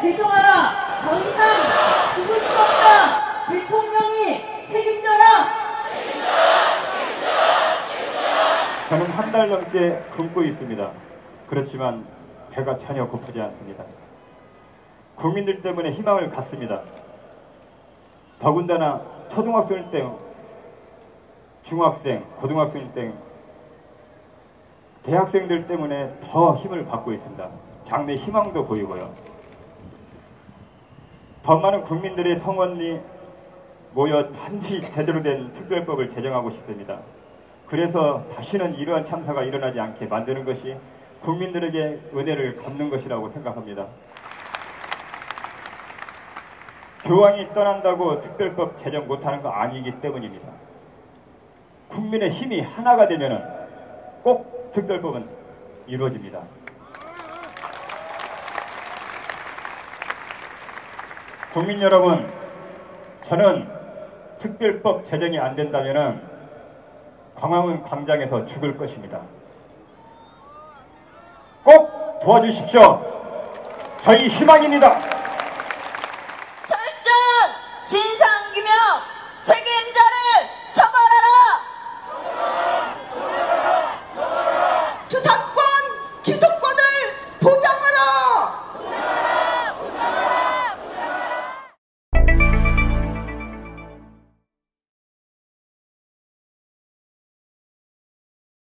개정하라. 더 이상 죽을 수 없다. 대통령이 책임져라. 저는 한 달 넘게 굶고 있습니다. 그렇지만 배가 전혀 고프지 않습니다. 국민들 때문에 희망을 갖습니다. 더군다나 초등학생 때, 중학생, 고등학생 때, 대학생들 때문에 더 힘을 받고 있습니다. 장래 희망도 보이고요. 더 많은 국민들의 성원이 모여 반드시 제대로 된 특별법을 제정하고 싶습니다. 그래서 다시는 이러한 참사가 일어나지 않게 만드는 것이 국민들에게 은혜를 갚는 것이라고 생각합니다. 교황이 떠난다고 특별법 제정 못하는 거 아니기 때문입니다. 국민의 힘이 하나가 되면 꼭 특별법은 이루어집니다. 국민 여러분, 저는 특별법 제정이 안 된다면 광화문 광장에서 죽을 것입니다. 꼭 도와주십시오. 저희 희망입니다.